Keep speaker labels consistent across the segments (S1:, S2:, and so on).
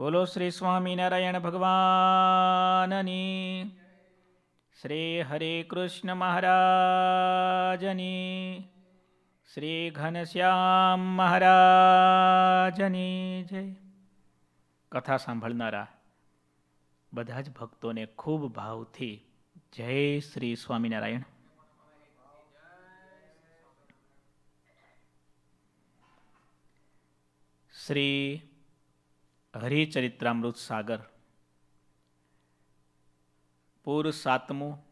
S1: બોલો શ્રી સ્વામિનારાયણ ભગવાનની. શ્રી હરે કૃષ્ણ મહારાજની. શ્રી ઘનશ્યામ મહારાજની જય. કથા સાંભળનારા બધા જ ભક્તોને ખૂબ ભાવથી જય શ્રી સ્વામિનારાયણ. શ્રી હરિચરિત્રામૃત સાગર. પૂર સાતમું,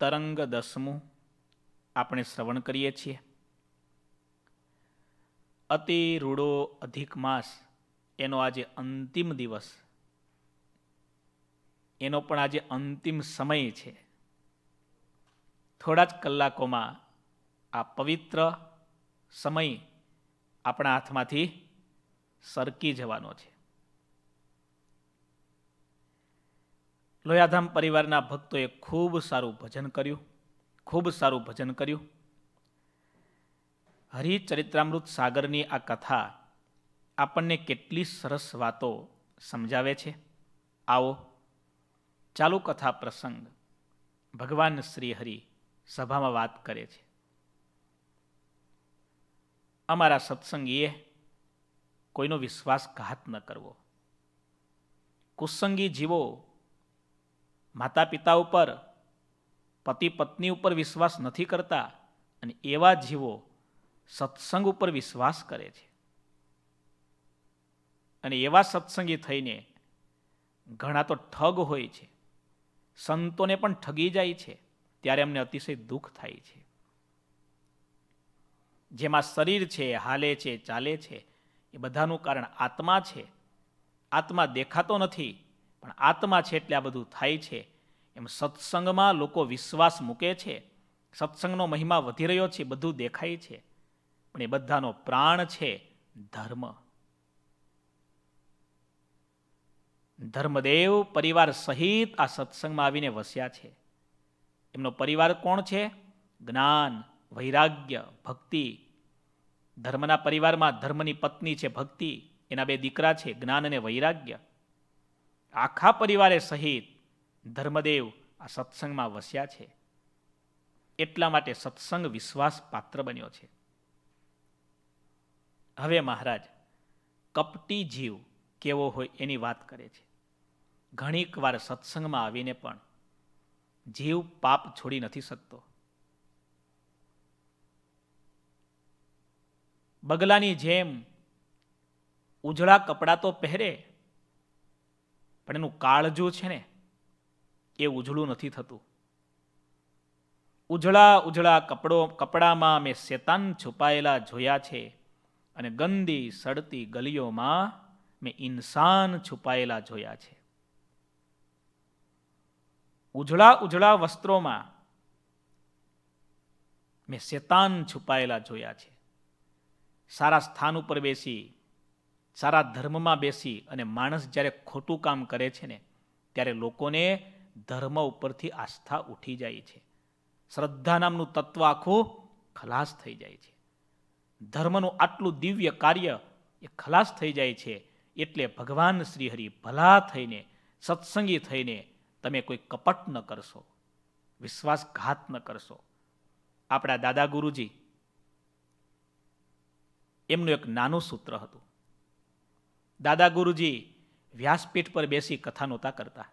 S1: તરંગ દસમું આપણે શ્રવણ કરીએ છીએ. અતિ રૂડો અધિક માસ એનો આજે અંતિમ દિવસ. એનો પણ આજે અંતિમ સમય છે. થોડા જ કલાકોમાં આ પવિત્ર સમય આપણા હાથમાંથી સરકી જવાનો છે. લોયાધામ પરિવારના ભક્તોએ ખૂબ સારું ભજન કર્યું, ખૂબ સારું ભજન કર્યું. હરિચરિત્રામૃત સાગરની આ કથા આપણને કેટલી સરસ વાતો સમજાવે છે. આવો, ચાલુ કથા પ્રસંગ ભગવાન શ્રી હરિ સભામાં વાત કરે છે. અમારા સત્સંગીએ કોઈનો વિશ્વાસઘાત ન કરવો. કુસંગી જીવો માતા પિતા ઉપર, પતિ પત્ની ઉપર વિશ્વાસ નથી કરતા અને એવા જીવો સત્સંગ ઉપર વિશ્વાસ કરે છે. અને એવા સત્સંગી થઈને ઘણા તો ઠગ હોય છે. સંતોને પણ ઠગી જાય છે. ત્યારે એમને અતિશય દુઃખ થાય છે. જેમાં શરીર છે, હાલે છે, ચાલે છે એ બધાનું કારણ આત્મા છે. આત્મા દેખાતો નથી, પણ આત્મા છે એટલે આ બધું થાય છે. એમ સત્સંગમાં લોકો વિશ્વાસ મૂકે છે. સત્સંગનો મહિમા વધી રહ્યો છે, બધું દેખાય છે. પણ એ બધાનો પ્રાણ છે ધર્મ. ધર્મદેવ પરિવાર સહિત આ સત્સંગમાં આવીને વસ્યા છે. એમનો પરિવાર કોણ છે? જ્ઞાન, વૈરાગ્ય, ભક્તિ ધર્મના પરિવારમાં ધર્મની પત્ની છે, ભક્તિ. એના બે દીકરા છે, જ્ઞાન અને વૈરાગ્ય. આખા પરિવારે સહિત ધર્મદેવ આ સત્સંગમાં વસ્યા છે. એટલા માટે સત્સંગ વિશ્વાસ પાત્ર બન્યો છે. હવે મહારાજ, કપટી જીવ કેવો હોય એની વાત કરે છે. ઘણીક વાર સત્સંગમાં આવીને પણ જીવ પાપ છોડી નથી શકતો. બગલાની જેમ ઉજળા કપડાં તો પહેરે, પણ એનું કાળજું છે ને, એ ઉજળું નથી થતું. ઉજળા ઉજળા કપડો, કપડામાં મેં શેતાન છુપાયેલા જોયા છે અને ગંદી, સડતી ગલીઓમાં મેં ઇન્સાન છુપાયેલા જોયા છે. ઉજળા ઉજળા વસ્ત્રોમાં મેં શેતાન છુપાયેલા જોયા છે. સારા સ્થાન ઉપર બેસી, સારા ધર્મમાં બેસી અને માણસ જ્યારે ખોટું કામ કરે છે ને, ત્યારે લોકોને ધર્મ ઉપરથી આસ્થા ઉઠી જાય છે. શ્રદ્ધા નામનું તત્વ આખું ખલાસ થઈ જાય છે. ધર્મનું આટલું દિવ્ય કાર્ય એ ખલાસ થઈ જાય છે, એટલે ભગવાન શ્રીહરિ ભલા થઈને, સત્સંગી થઈને તમે કોઈ કપટ ન કરશો, વિશ્વાસઘાત ન કરશો. આપણા દાદા ગુરુજી એમનું એક નાનું સૂત્ર હતું. દાદા ગુરુજી વ્યાસપીઠ પર બેસી કથા નહોતા કરતા.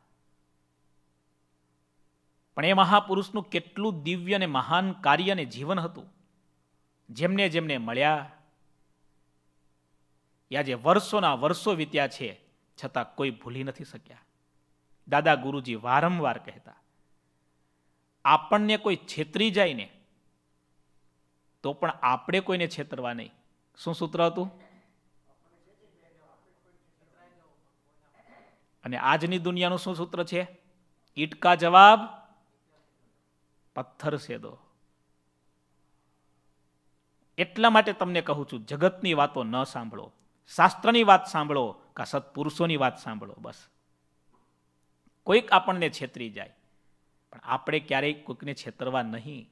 S1: પણ એ મહાપુરુષનું કેટલું દિવ્ય અને મહાન કાર્ય અને જીવન હતું. જેમને જેમને મળ્યા. યા જે વર્ષોના વર્ષો વીત્યા છે, છતાં કોઈ ભૂલી નથી શક્યા. દાદા ગુરુજી વારંવાર કહેતા, આપણને કોઈ છેતરી જાય ને, તો પણ આપણે કોઈને છેતરવા નહીં. શું સૂત્ર હતું? અને આજની દુનિયાનું શું સૂત્ર છે? ઈટકા જવાબ પથ્થર છે એટલા માટે તમને કહું છું, જગતની વાતો ન સાંભળો. શાસ્ત્રની વાત સાંભળો કા સત્પુરુષોની વાત સાંભળો, બસ. કોઈક આપણને છેતરી જાય, પણ આપણે ક્યારેય કોઈકને છેતરવા નહીં.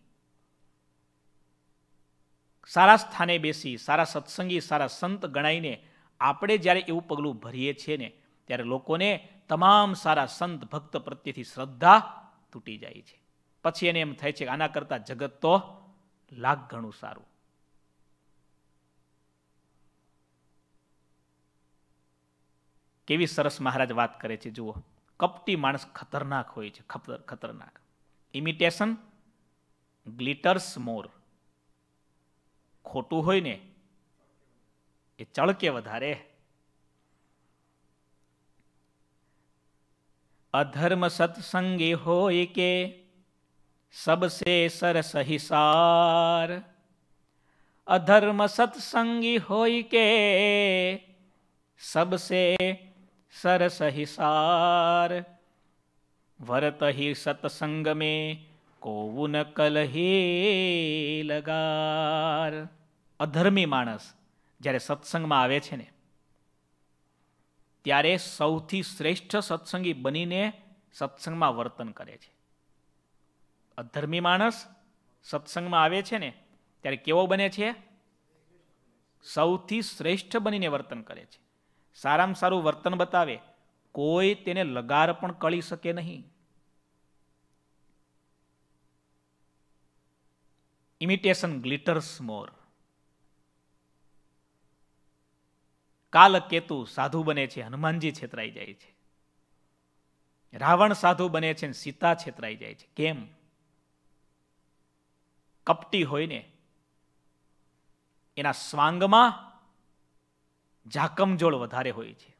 S1: સારા સ્થાને બેસી, સારા સત્સંગી, સારા સંત ગણાઈને આપણે જ્યારે એવું પગલું ભરીએ છીએ ને, ત્યારે લોકોને તમામ સારા સંત ભક્ત પ્રત્યેથી શ્રદ્ધા તૂટી જાય છે. પછી એને એમ થાય છે કે આના કરતાં જગત તો લાખ ઘણું સારું. કેવી સરસ મહારાજ વાત કરે છે, જુઓ. કપટી માણસ ખતરનાક હોય છે ખતરનાક. ઇમિટેશન ગ્લિટર્સ મોર ખોટું હોય ને, એ ચળકે વધારે. અધર્મ સત્સંગી હોય કે, સબસે સરસ હિસાર. અધર્મ સત્સંગી હોય કે, સબસે સરસ હિસાર. વરત સત્સંગ મેં કોવું કલહી લગાર. અધર્મી માણસ જ્યારે સત્સંગમાં આવે છે ને, ત્યારે સૌથી શ્રેષ્ઠ સત્સંગી બનીને સત્સંગમાં વર્તન કરે છે. અધર્મી માણસ સત્સંગમાં આવે છે ને, ત્યારે કેવો બને છે? સૌથી શ્રેષ્ઠ બનીને વર્તન કરે છે. સારામાં સારું વર્તન બતાવે, કોઈ તેને લગાર પણ કળી શકે નહીં. Imitation glitters more. કાલ કેતુ સાધુ બને છે, હનુમાનજી છેતરાઈ જાય છે. રાવણ સાધુ બને છે સીતા છેતરાઈ જાય છે. કેમ? કપટી હોય ને એના સ્વાંગમાં જાકમજોળ વધારે હોય છે.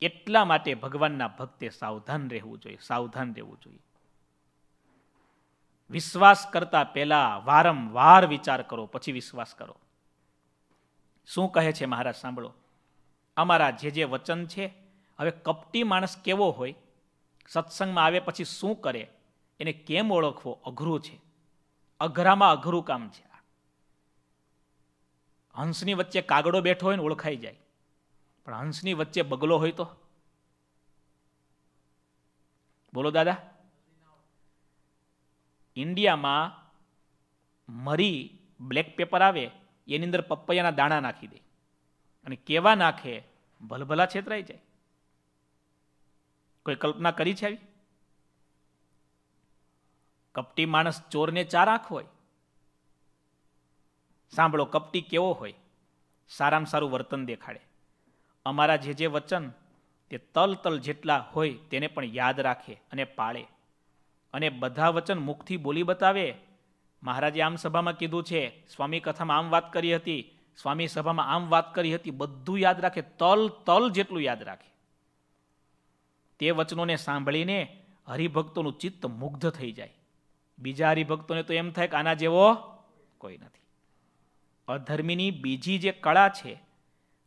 S1: એટલા માટે ભગવાનના ભક્તે સાવધાન રહેવું જોઈએ, સાવધાન રહેવું જોઈએ. વિશ્વાસ કરતા પહેલા વારંવાર વિચાર કરો, પછી વિશ્વાસ કરો. શું કહે છે મહારાજ, સાંભળો. અમારા જે જે વચન છે, હવે કપટી માણસ કેવો હોય, સત્સંગમાં આવે પછી શું કરે, એને કેમ ઓળખવો? અઘરું છે. અઘરામાં અઘરું કામ છે હંસની વચ્ચે કાગડો બેઠો હોય ને ઓળખાઈ જાય. પણ હંસની વચ્ચે બગલો હોય તો? બોલો દાદા. ઇન્ડિયામાં મરી બ્લેક પેપર આવે એની અંદર પપૈયાના દાણા નાખી દે. અને કેવા નાખે, ભલભલા છેતરાઈ જાય. કોઈ કલ્પના કરી છે આવી? કપટી માણસ ચોરને ચાર આંખ હોય. સાંભળો, કપટી કેવો હોય? સારામાં સારું વર્તન દેખાડે. અમારા જે જે વચન, તે તલ તલ જેટલા હોય તેને પણ યાદ રાખે અને પાળે. અને બધા વચન મુખથી બોલી બતાવે મહારાજે આમ સભામાં કીધું છે, સ્વામી કથામાં આમ વાત કરી હતી, સ્વામી સભામાં આમ વાત કરી હતી, બધું યાદ રાખે, તલ તલ જેટલું યાદ રાખે. તે વચનોને સાંભળીને હરિભક્તોનું ચિત્ત મુગ્ધ થઈ જાય. બીજા હરિભક્તોને તો એમ થાય કે આના જેવો કોઈ નથી. અધર્મીની બીજી જે કળા છે,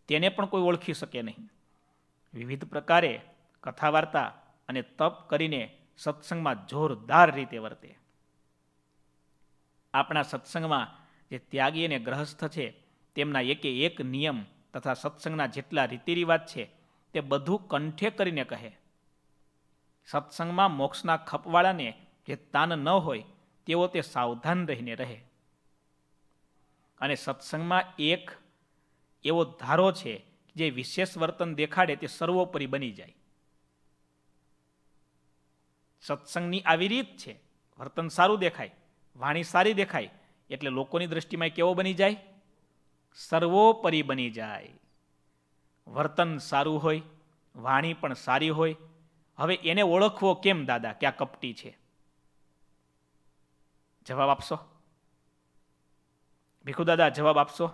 S1: તેને પણ કોઈ ઓળખી શકે નહીં. વિવિધ પ્રકારે કથા વાર્તા અને તપ કરીને સત્સંગમાં જોરદાર રીતે વર્તે. આપણા સત્સંગમાં જે ત્યાગી અને ગ્રહસ્થ છે, તેમના એકે એક નિયમ તથા સત્સંગના જેટલા રીતિરિવાજ છે, તે બધું કંઠે કરીને કહે. સત્સંગમાં મોક્ષના ખપવાળાને જે તાન ન હોય, તેઓ તે સાવધાન રહીને રહે. અને સત્સંગમાં એક એવો ધારો છે, જે વિશેષ વર્તન દેખાડે તે સર્વોપરી બની જાય. સત્સંગની આવી રીત છે, વર્તન સારું દેખાય વાણી સારી દેખાય એટલે લોકોની દ્રષ્ટિમાં કેવો બની જાય? સર્વોપરી બની જાય. વર્તન સારું હોય, વાણી પણ સારી હોય. હવે એને ઓળખવો કેમ દાદા? કે આ કપટી છે. જવાબ આપશો? ભીખુ દાદા, જવાબ આપશો?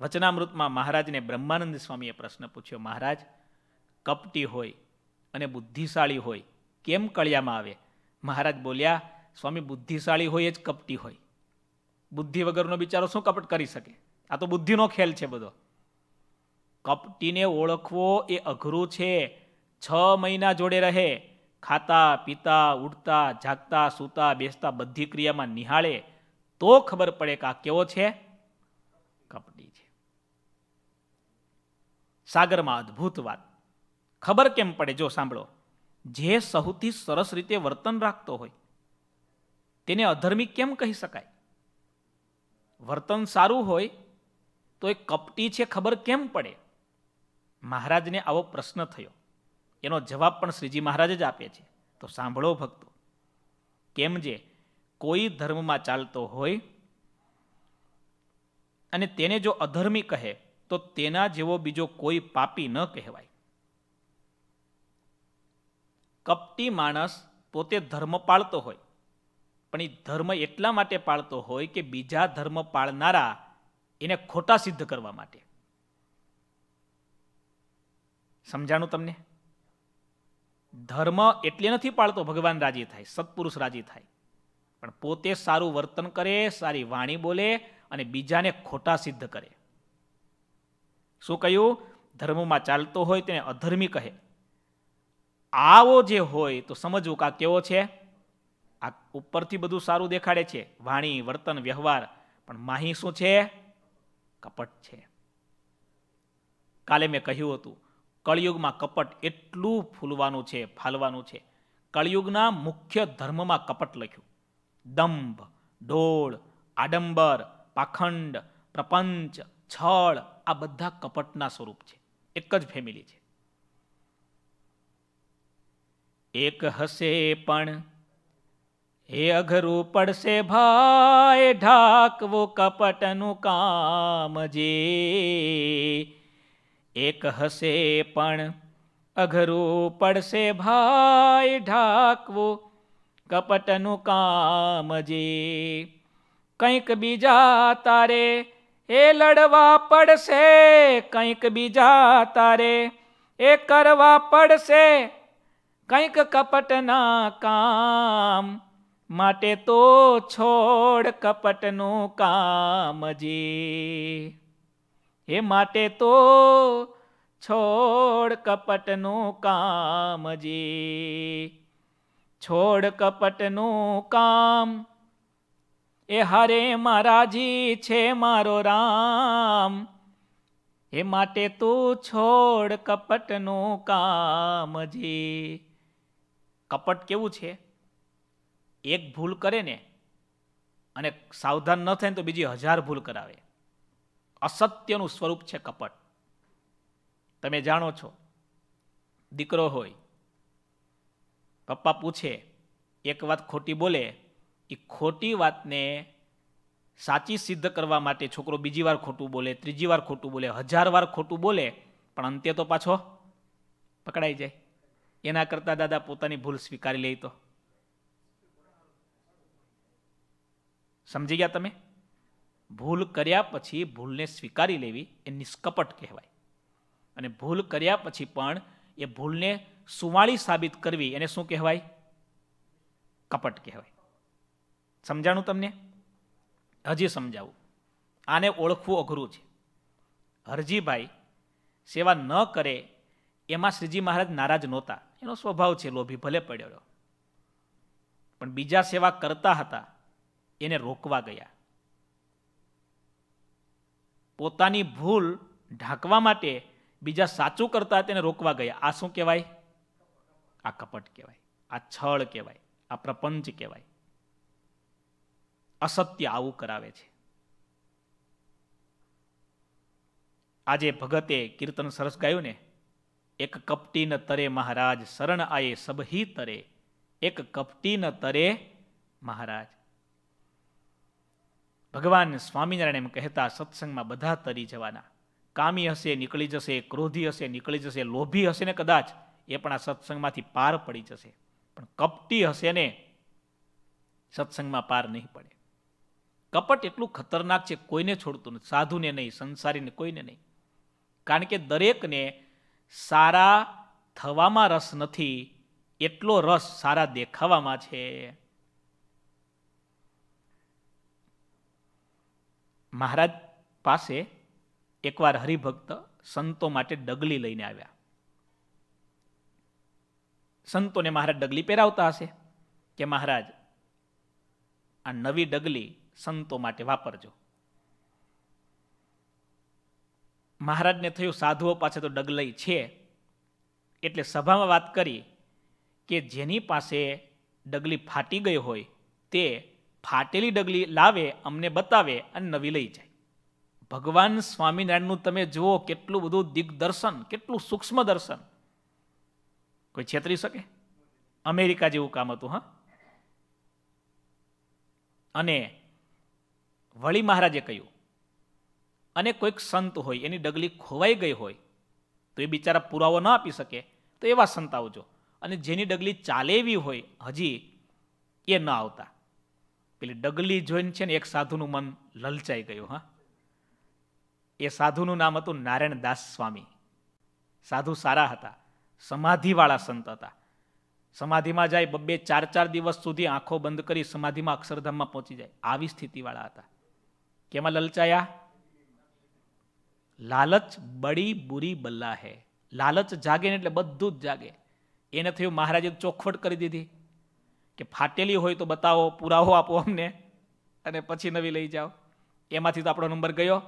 S1: વચનામૃતમાં મહારાજને બ્રહ્માનંદ સ્વામીએ પ્રશ્ન પૂછ્યો, મહારાજ, કપટી હોય અને બુદ્ધિશાળી હોય, કેમ કળિયામાં આવે? મહારાજ બોલ્યા, સ્વામી, બુદ્ધિશાળી હોય એ જ કપટી હોય. બુદ્ધિ વગરનો બિચારો શું કપટ કરી શકે? આ તો બુદ્ધિનો ખેલ છે બધો. કપટીને ઓળખવો એ અઘરું છે. છ મહિના જોડે રહે. ખાતા, પીતા, ઉઠતા, જાગતા, સૂતા, બેસતા બધી ક્રિયામાં નિહાળે. તો ખબર પડે કે આ કેવો છે? કપટી છે. સાગરમાં અદ્ભુત વાત. ખબર કેમ પડે? જો સાંભળો. જે સૌથી સરસ રીતે વર્તન રાખતો હોય, તેને અધર્મી કેમ કહી શકાય? વર્તન સારું હોય તો એ કપટી છે ખબર કેમ પડે? મહારાજને આવો પ્રશ્ન થયો. એનો જવાબ પણ શ્રીજી મહારાજ જ આપે છે. તો સાંભળો ભક્તો, કેમ જે કોઈ ધર્મમાં ચાલતો હોય અને તેને જો અધર્મી કહે, તો તેના જેવો બીજો કોઈ પાપી ન કહેવાય. કપટી માણસ પોતે ધર્મ પાળતો હોય. પણ એ ધર્મ એટલા માટે પાળતો હોય કે બીજા ધર્મ પાળનારા એને ખોટા સિદ્ધ કરવા માટે. સમજાણું તમને? ધર્મ એટલે નથી પાળતો ભગવાન રાજી થાય, સત્પુરુષ રાજી થાય. પણ પોતે સારું વર્તન કરે, સારી વાણી બોલે અને બીજાને ખોટા સિદ્ધ કરે. શું કહ્યું? ધર્મમાં ચાલતો હોય તેને અધર્મી કહે. આવો જે હોય તો સમજવું કે આ કેવો છે? આ ઉપરથી બધું સારું દેખાડે છે. વાણી, વર્તન, વ્યવહાર. પણ માહી શું છે? કપટ છે. કાલે મેં કહ્યું હતું, કળિયુગમાં કપટ એટલું ફૂલવાનું છે, ફાલવાનું છે. કળિયુગના મુખ્ય ધર્મમાં કપટ લખ્યું. દંભ ડોળ આડંબર, પાખંડ, પ્રપંચ, છળ, આ બધા કપટના સ્વરૂપ છે. એક જ ફેમિલી છે. એક હશે પણ હે અઘરું પડશે ભાઈ, ઢાકવું કપટનું કામ જે. એક હશે પણ, અઘરું પડશે ભાઈ, ઢાકવું કપટનું કામ જે. કંઈક બીજા તારે એ લડવા પડશે, કંઈક બીજા તારે એ કરવા પડશે કંઈક કપટના કામ માટે તો છોડ કપટનું કામ જી. એ માટે તો છોડ કપટનું કામ જી. છોડ કપટનું કામ એ હરે મારાજી છે મારો રામ. એ માટે તું છોડ કપટનું કામ જી. કપટ કેવું છે? એક ભૂલ કરે ને અને સાવધાન ન થાય ને તો બીજી હજાર ભૂલ કરાવે. અસત્યનું સ્વરૂપ છે કપટ. તમે જાણો છો, દીકરો હોય, પપ્પા પૂછે, એક વાત ખોટી બોલે એ ખોટી વાતને સાચી સિદ્ધ કરવા માટે છોકરો બીજી વાર ખોટું બોલે, ત્રીજી વાર ખોટું બોલે, હજાર વાર ખોટું બોલે, પણ અંતે તો પાછો પકડાઈ જાય. એના કરતાં દાદા પોતાની ભૂલ સ્વીકારી લે તો. સમજી ગયા તમે? ભૂલ કર્યા પછી ભૂલને સ્વીકારી લેવી એ નિષ્કપટ કહેવાય. અને ભૂલ કર્યા પછી પણ એ ભૂલને સુવાળી સાબિત કરવી એને શું કહેવાય? કપટ કહેવાય. સમજાણું તમને? હજી સમજાવું. આને ઓળખવું અઘરું છે. હરજીભાઈ સેવા ન કરે એમાં શ્રીજી મહારાજ નારાજ નહોતા. એનો સ્વભાવ છે, લોભી, ભલે પડ્યો પણ બીજા સેવા કરતા હતા, એને રોકવા ગયા. પોતાની ભૂલ ઢાંકવા માટે બીજા સાચું કરતા તેને રોકવા ગયા. આ શું કહેવાય? આ કપટ કહેવાય, આ છળ કહેવાય, આ પ્રપંચ કહેવાય. અસત્ય આવું કરાવે છે. આજે ભગતે કીર્તન સરસ ગાયું ને એક કપટી ન તરે મહારાજ, શરણ આયે સબહી તરે. એક કપટી ન તરે મહારાજ. ભગવાન સ્વામિનારાયણ એમ કહેતા સત્સંગમાં બધા તરી જવાના. કામી હશે, નીકળી જશે, ક્રોધી હશે, નીકળી જશે, લોભી હશે ને કદાચ, એ પણ આ સત્સંગમાંથી પાર પડી જશે. પણ કપટી હશે ને, સત્સંગમાં પાર નહીં પડે. કપટ એટલું ખતરનાક છે, કોઈને છોડતું નથી. સાધુને નહીં, સંસારીને કોઈને નહીં. કારણ કે દરેકને સારા થવામાં રસ નથી, એટલો રસ સારા દેખાવામાં છે. મહારાજ પાસે એકવાર હરિભક્ત સંતો માટે ડગલી લઈને આવ્યા. સંતોને મહારાજ ડગલી પહેરાવતા હશે કે મહારાજ, આ નવી ડગલી સંતો માટે વાપરજો. મહારાજને થયું સાધુઓ પાસે તો ડગલઈ છે. એટલે સભામાં વાત કરી કે જેની પાસે ડગલી ફાટી ગઈ હોય તે ફાટેલી ડગલી લાવે, અમને બતાવે અને નવી લઈ જાય. ભગવાન સ્વામિનારાયણનું તમે જુઓ કેટલું બધું દિગ્દર્શન, કેટલું સૂક્ષ્મ દર્શન. કોઈ છેતરી શકે? અમેરિકા જેવું કામ હતું, હા? અને વળી મહારાજે કહ્યું અને કોઈક સંત હોય, એની ડગલી ખોવાઈ ગઈ હોય, તો એ બિચારા પુરાવો ન આપી શકે, તો એવા સંત આવજો. અને જેની ડગલી ચાલેવી હોય, હજી એ ન આવતા. પેલી ડગલી જોઈને છે ને એક સાધુનું મન લલચાઈ ગયું, હા. એ સાધુનું નામ હતું નારાયણ દાસ સ્વામી. સાધુ સારા હતા, સમાધિવાળા સંત હતા. સમાધિમાં જાય બબ્બે ચાર ચાર દિવસ સુધી આંખો બંધ કરી સમાધિમાં અક્ષરધામમાં પહોંચી જાય. આવી સ્થિતિવાળા હતા. કેમાં લલચાયા? લાલચ બડી બુરી બલ્લા હે લાલચ જાગે એટલે બધું જ જાગે. એને થયું મહારાજે ચોખવટ કરી દીધી કે ફાટેલી હોય તો બતાવો, પુરાવો આપો અમને અને પછી નવી લઈ જાઓ. એમાંથી તો આપણો નંબર ગયો.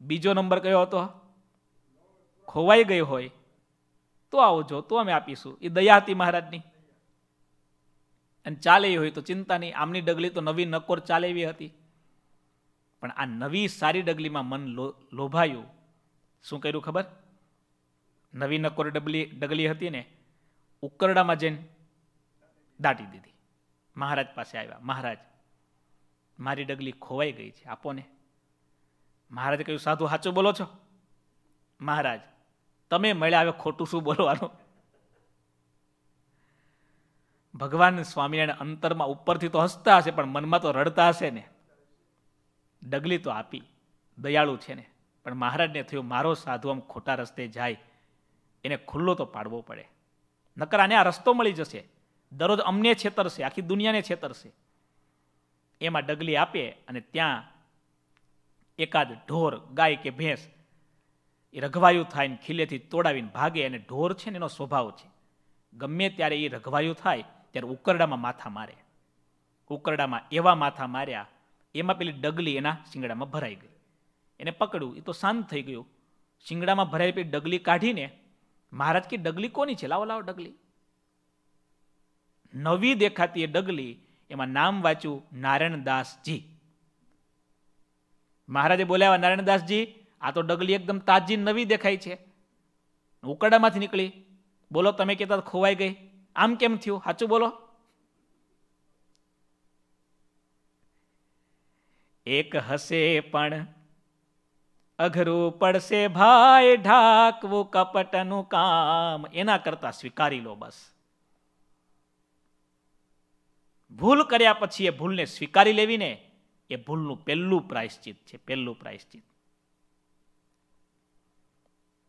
S1: બીજો નંબર કયો હતો? ખોવાઈ ગયો હોય તો આવજો, તો અમે આપીશું. એ દયા હતી મહારાજની. અને ચાલે હોય તો ચિંતા નહીં. આમની ડગલી તો નવી નકોર ચાલેવી હતી. પણ આ નવી સારી ડગલીમાં મન લોભાયું. શું કર્યું ખબર? નવી નકોર ડબલી ડગલી હતી ને, ઉકરડામાં જઈને દાટી દીધી. મહારાજ પાસે આવ્યા. મહારાજ, મારી ડગલી ખોવાઈ ગઈ છે. આપો ને. મહારાજે કહ્યું, સાધુ, સાચું બોલો છો? મહારાજ, તમે મળ્યા હવે ખોટું શું બોલવાનું? ભગવાન સ્વામિનારાયણ અંતરમાં ઉપરથી તો હસતા હશે, પણ મનમાં તો રડતા હશે ને. ડગલી તો આપી. દયાળુ છે ને. પણ મહારાજને થયું, મારો સાધુ આમ ખોટા રસ્તે જાય, એને ખુલ્લો તો પાડવો પડે. નકર આને આ રસ્તો મળી જશે. દરરોજ અમને છેતરશે, આખી દુનિયાને છેતરશે. એમાં ડગલી આપે અને ત્યાં એકાદ ઢોર, ગાય કે ભેંસ એ રઘવાયું થાય ને ખીલેથી તોડાવીને ભાગે અને ઢોર છે ને એનો સ્વભાવ છે. ગમે ત્યારે એ રઘવાયું થાય, ત્યારે ઉકરડામાં માથા મારે. ઉકરડામાં એવા માથા માર્યા, એમાં પેલી ડગલી એના શિંગડામાં ભરાઈ ગઈ. એને પકડ્યું. એ તો શાંત થઈ ગયું. શિંગડામાં ભરાઈ પેલી ડગલી કાઢીને, મહારાજ કે ડગલી કોની છે? લાવો લાવો ડગલી. નવી દેખાતી એ ડગલી એમાં નામ વાંચ્યું, નારાયણદાસજી. મહારાજે બોલ્યા, નારાયણદાસજી, આ તો ડગલી એકદમ તાજી નવી દેખાય છે. ઉકડામાંથી નીકળી. બોલો, તમે કહેતા ખોવાઈ ગઈ. આમ કેમ થયું? સાચું બોલો. એક હસે પણ અઘરું પડશે ભાઈ, ઢાકવું કપટનું કામ. એના કરતા સ્વીકારી લો બસ. ભૂલ કર્યા પછી એ ભૂલને સ્વીકારી લેવી ને એ ભૂલનું પહેલું પ્રાયશ્ચિત છે, પહેલું પ્રાયશ્ચિત.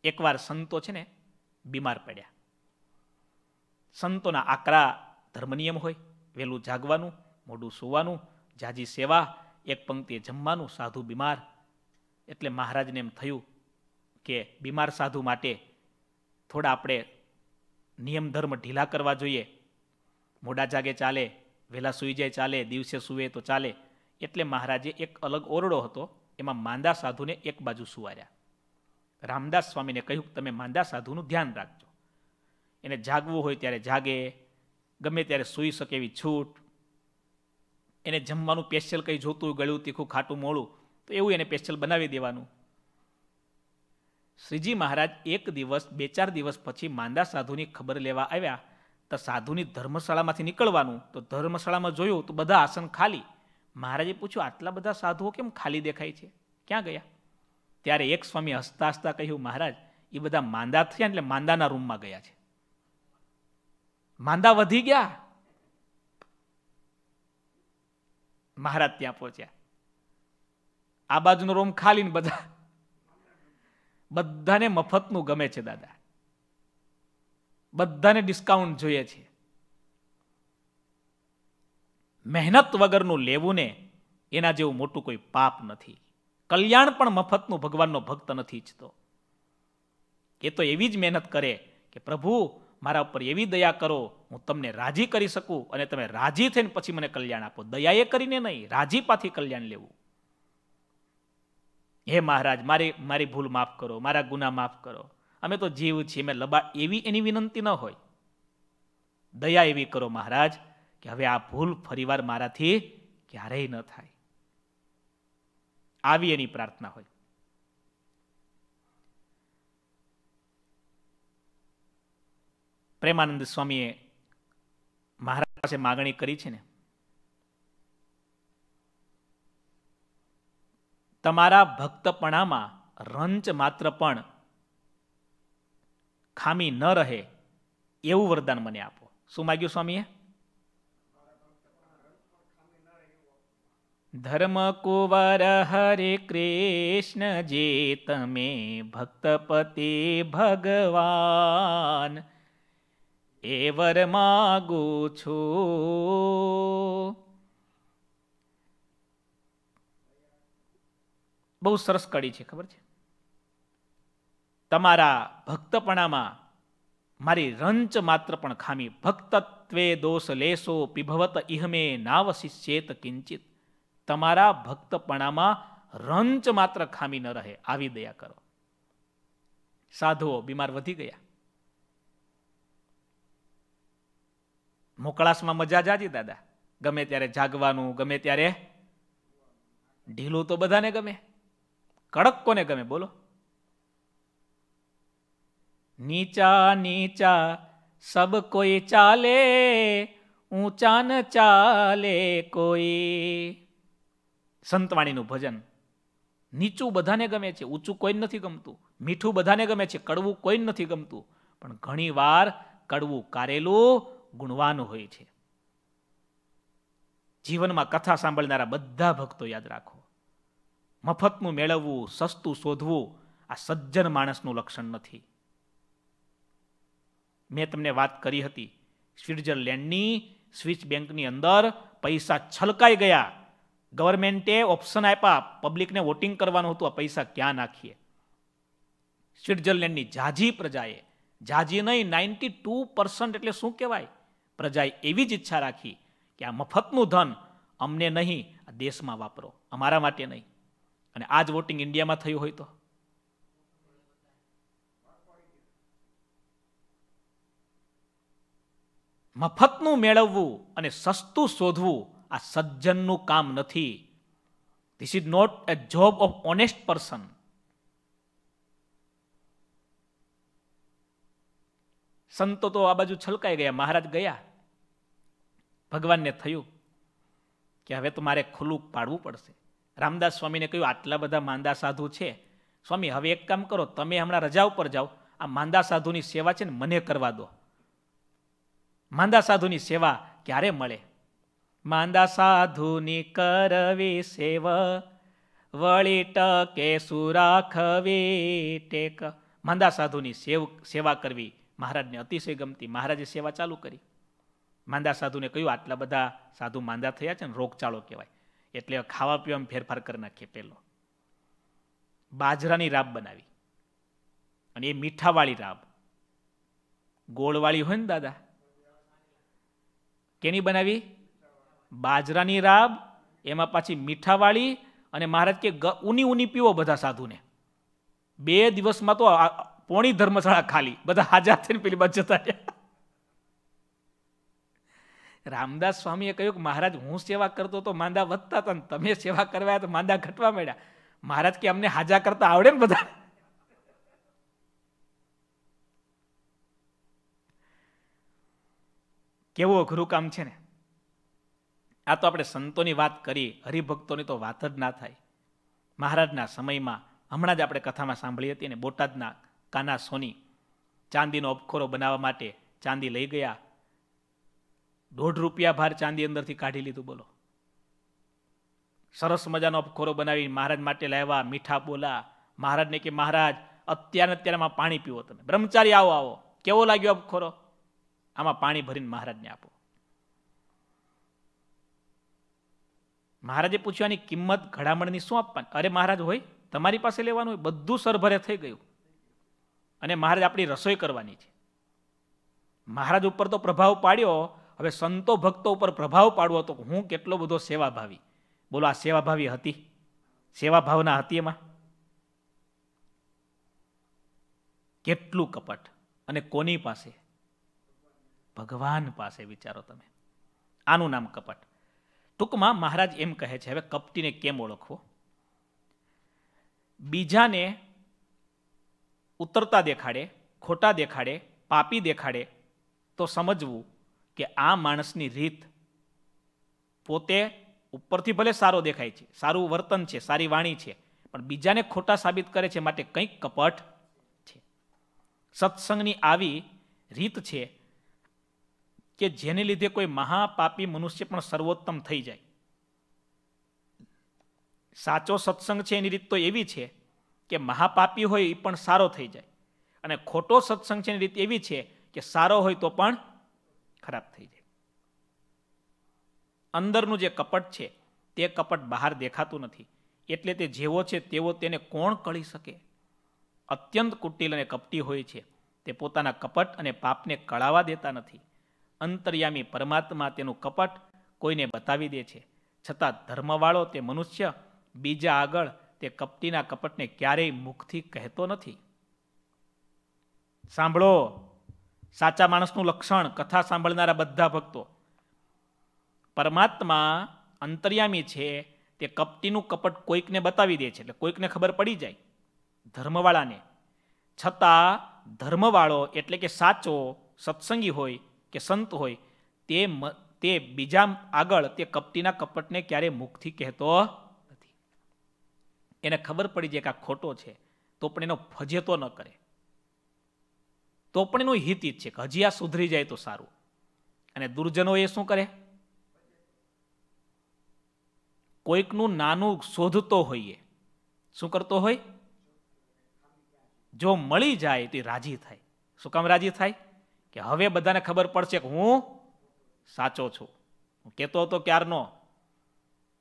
S1: એકવાર સંતો છે ને બીમાર પડ્યા. સંતોના આકરા ધર્મનિયમ હોય વહેલું જાગવાનું મોડું સુવાનું, જાજી સેવા, એક પંક્તિએ જમવાનું, સાધુ બીમાર એટલે મહારાજને એમ થયું કે બીમાર સાધુ માટે થોડા આપણે નિયમ ધર્મ ઢીલા કરવા જોઈએ. મોડા જાગે ચાલે, વહેલા સૂઈ જાય ચાલે, દિવસે સૂવે તો ચાલે. એટલે મહારાજે એક અલગ ઓરડો હતો, એમાં માંદા સાધુને એક બાજુ સુવાર્યા. રામદાસ સ્વામીને કહ્યું, તમે માંદા સાધુનું ધ્યાન રાખજો. એને જાગવું હોય ત્યારે જાગે, ગમે ત્યારે સૂઈ શકે એવી છૂટ. એને જમવાનું પેશિયલ કંઈ જોતું ગળ્યું, તીખું, ખાટું મોડું તો એવું એને પેશિયલ બનાવી દેવાનું. શ્રીજી મહારાજ એક દિવસ, બે ચાર દિવસ પછી માંદા સાધુની ખબર લેવા આવ્યા તો સાધુની ધર્મશાળામાંથી નીકળવાનું. તો ધર્મશાળામાં જોયું તો બધા આસન ખાલી. મહારાજે પૂછ્યું, આટલા બધા સાધુઓ કેમ ખાલી દેખાય છે? ક્યાં ગયા? ત્યારે એક સ્વામી હસતા હસતા કહ્યું, મહારાજ એ બધા માંદા થયા એટલે માંદાના રૂમમાં ગયા છે. માંદા વધી ગયા. મહારાજ ત્યાં પહોંચ્યા. આ બાજુનો રૂમ ખાલી બધા બધાને મફતનું ગમે છે, દાદા. બધાને ડિસ્કાઉન્ટ જોઈએ છે. મહેનત વગરનું લેવું ને એના જેવું મોટું કોઈ પાપ નથી. કલ્યાણ પણ મફતનું, ભગવાનનો ભક્ત નથી ઈચ્છતો. એ તો એવી જ મહેનત કરે કે, પ્રભુ, મારા ઉપર એવી દયા કરો, હું તમને રાજી કરી શકું અને તમે રાજી થઈને પછી મને કલ્યાણ આપો. દયાએ કરીને નહીં, રાજીપાથી કલ્યાણ લેવું. હે મહારાજ, મારી મારી ભૂલ માફ કરો, મારા ગુના માફ કરો. અમે તો જીવ છીએ, મેં લબા એવી એની વિનંતી ન હોય. દયા એવી કરો મહારાજ, કે હવે આ ભૂલ ફરીવાર મારાથી ક્યારેય ન થાય. આવી એની પ્રાર્થના હોય. પ્રેમાનંદ સ્વામીએ મહારાજ પાસે માગણી કરી છે ને? તમારા ભક્તપણામાં રંચ માત્ર પણ ખામી ન રહે એવું વરદાન મને આપો. શું માગ્યું સ્વામીએ? ધર્મ કુંવર હરે કૃષ્ણ જે તમે ભક્તપતિ ભગવાન, એ વર માગું છું. બહુ સરસ કડી છે, ખબર છે? તમારા ભક્તપણામાં મારી રંચ માત્ર પણ ખામી. ભક્તત્વે દોષ લેશો પીભવત ઇહમે નાવશિષ્યેત કિંચિત. તમારા ભક્તપણામાં રંચ માત્ર ખામી ન રહે. આવી દયા કરો. સાધુઓ બીમાર વધી ગયા. મોકળાશમાં મજા જાજી દાદા. ગમે ત્યારે જાગવાનું, ગમે ત્યારે ઢીલું તો બધાને ગમે. કડક કોને ગમે? બોલો. નીચા નીચા, સબ કોઈ ચાલે, ઊંચા ન ચાલે કોઈ. સંતવાણીનું ભજન. નીચું બધાને ગમે છે, ઊંચું કોઈ નથી ગમતું. મીઠું બધાને ગમે છે, કડવું કોઈ નથી ગમતું. પણ ઘણી વાર કડવું કારેલું, ગુણવાનું હોય છે. જીવનમાં કથા સાંભળનારા બધા ભક્તો યાદ રાખો. મફતનું મેળવવું, સસ્તું શોધવું, આ સજ્જન માણસનું લક્ષણ નથી. મેં તમને વાત કરી હતી, સ્વિટ્ઝરલેન્ડની સ્વિસ બેંકની અંદર પૈસા છલકાઈ ગયા. ગવર્મેન્ટે ઓપ્શન આપ્યા, પબ્લિકને વોટિંગ કરવાનું હતું, આ પૈસા ક્યાં નાખીએ? સ્વિટ્ઝરલેન્ડની જાજી પ્રજાએ, જાજી નહીં, નાઇન્ટી ટુ પર્સન્ટ એટલે શું કહેવાય? પ્રજાએ એવી જ ઈચ્છા રાખી કે આ મફતનું ધન અમને નહીં, આ દેશમાં વાપરો, અમારા માટે નહીં. અને આ જ વોટિંગ ઇન્ડિયામાં થયું હોય તો? મફતનું મેળવવું અને સસ્તું શોધવું આ સજ્જનનું કામ નથી. This is not a job of honest person સંતો તો આ બાજુ છલકાઈ ગયા. મહારાજ ગયા. ભગવાનને થયું કે હવે તો મારે ખુલ્લું પાડવું પડશે. રામદાસ સ્વામીને કહ્યું, આટલા બધા માંદા સાધુ છે. સ્વામી, હવે એક કામ કરો, તમે હમણાં રજા ઉપર જાઓ. આ માંદા સાધુની સેવા છે ને, મને કરવા દો. માંદા સાધુની સેવા ક્યારે મળે? માંદા સાધુની કરવી સેવ, વળી ટકે સુરાખવી ટેક. માંદા સાધુની સેવ, સેવા કરવી મહારાજને અતિશય ગમતી. મહારાજે સેવા ચાલુ કરી. માંદા સાધુને કહ્યું, આટલા બધા સાધુ માંદા થયા છે ને, રોગચાળો કહેવાય. એટલે ખાવા પીવામાં ફેરફાર કરી નાખીએ પેલો બાજરાની રાબ બનાવી. અને એ મીઠાવાળી રાબ. ગોળવાળી હોય ને દાદા? કેની બનાવી? બાજરાની રાબ, એમાં પાછી મીઠાવાળી અને મહારાજ કે ઉની ઉની પીવો બધા સાધુને. બે દિવસમાં તો પોણી ધર્મશાળા ખાલી. બધા હાજર થઈને પેલી બાજુ જતા રહ્યા. રામદાસ સ્વામીએ કહ્યું કે મહારાજ, હું સેવા કરતો તો માંદા વધતા હતા ને તમે સેવા કરવા તો માંદા ઘટવા માંડ્યા. મહારાજ કે, અમને હાજા કરતા આવડે ને બધા? કેવું અઘરું કામ છે ને? આ તો આપણે સંતોની વાત કરી, હરિભક્તોની તો વાત જ ના થાય. મહારાજના સમયમાં હમણાં જ આપણે કથામાં સાંભળી હતી ને, બોટાદના કાના સોની ચાંદીનો અબખોરો બનાવવા માટે ચાંદી લઈ ગયા. દોઢ રૂપિયા ભાર ચાંદી અંદરથી કાઢી લીધું, બોલો. સરસ મજાનો અપખોરો બનાવી મહારાજ માટે લાવ્યા, મીઠા બોલા. મહારાજને કે, મહારાજ, અત્યારે અત્યારેમાં પાણી પીવો તમે. બ્રહ્મચારી આવો આવો. કેવો લાગ્યો અપખોરો? આમાં પાણી ભરીને મહારાજને આપો. મહારાજે પૂછ્યું કિંમત ઘડામણની શું આપવાની? અરે મહારાજ, હોય, તમારી પાસે લેવાનું હોય. બધું સરભરે થઈ ગયું. અને મહારાજ આપણી રસોઈ કરવાની છે. મહારાજ ઉપર તો પ્રભાવ પાડ્યો હવે સંતો ભક્તો ઉપર પ્રભાવ પાડવો તો હું કેટલો બધો સેવાભાવી. બોલો, આ સેવાભાવી હતી? સેવા ભાવના હતી એમાં? કેટલું કપટ? અને કોની પાસે? ભગવાન પાસે, વિચારો તમે. આનું નામ કપટ. ટૂંકમાં મહારાજ એમ કહે છે, હવે કપટીને કેમ ઓળખવો? બીજાને ઉતરતા દેખાડે, ખોટા દેખાડે, પાપી દેખાડે, તો સમજવું કે આ માણસની રીત પોતે ઉપરથી ભલે સારો દેખાય છે, સારું વર્તન છે, સારી વાણી છે, પણ બીજાને ખોટા સાબિત કરે છે માટે કંઈક કપટ છે. સત્સંગની આવી રીત છે કે જેને લીધે કોઈ મહાપાપી મનુષ્ય પણ સર્વોત્તમ થઈ જાય. સાચો સત્સંગ છે એની રીત તો એવી છે કે મહાપાપી હોય એ પણ સારો થઈ જાય. અને ખોટો સત્સંગ છે એની રીત એવી છે કે સારો હોય તો પણ ખરાબ થઈ જાય. અંદરનું જે કપટ છે, તે કપટ બહાર દેખાતું નથી. એટલે તે જેવો છે તેવો તેને કોણ કળી શકે? અત્યંત કુટિલ અને કપટી હોય છે. તે પોતાના કપટ અને પાપને કળાવા દેતા નથી. અંતર્યામી પરમાત્મા તેનું કપટ કોઈને બતાવી દે છે. છતાં ધર્મવાળો તે મનુષ્ય, બીજા આગળ તે કપટીના કપટને ક્યારેય મુખથી કહેતો નથી. સાંભળો સાચા માણસનું લક્ષણ, કથા સાંભળનારા બધા ભક્તો. પરમાત્મા અંતર્યામી છે, તે કપટીનું કપટ કોઈકને બતાવી દે છે, એટલે કોઈકને ખબર પડી જાય, ધર્મવાળાને. છતાં ધર્મવાળો એટલે કે સાચો સત્સંગી હોય કે સંત હોય, તે તે બીજા આગળ તે કપટીના કપટને ક્યારે મુખથી કહેતો નથી. એને ખબર પડી જાય કે આ ખોટો છે, તો પણ એનો ફજેતો ન કરે. તો પણ એનું હિત છે કે હજી આ સુધરી જાય તો સારું. અને દુર્જનો એ શું કરે કોઈકનું નાનું શોધતો હોઈએ. શું કરતો હોય? જો મળી જાય તો રાજી થાય. શું કામ રાજી થાય? કે હવે બધાને ખબર પડશે કે હું સાચો છું. હું કહેતો હતો ક્યારનો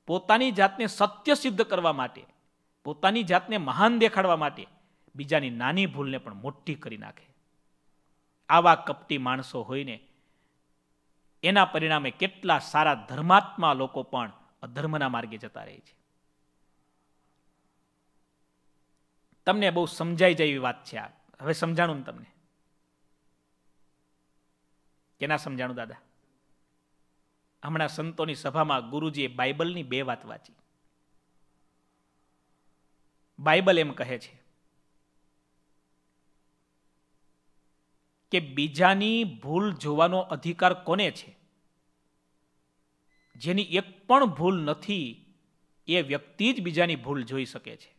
S1: પોતાની જાતને સત્ય સિદ્ધ કરવા માટે, પોતાની જાતને મહાન દેખાડવા માટે, બીજાની નાની ભૂલને પણ મોટી કરી નાખે. આવા કપટી માણસો હોઈને એના પરિણામે કેટલા સારા ધર્માત્મા લોકો પણ અધર્મના માર્ગે જતા રહે છે. તમને બહુ સમજાઈ જાય એવી વાત છે આ. હવે સમજાણું ને તમને? કેના સમજાણું દાદા? હમણાં સંતોની સભામાં ગુરુજીએ બાઇબલની બે વાત વાંચી. બાઇબલ એમ કહે છે કે બીજાની ભૂલ જોવાનો અધિકાર કોને છે? જેની એક પણ ભૂલ નથી, એ વ્યક્તિ જ બીજાની ભૂલ જોઈ શકે છે.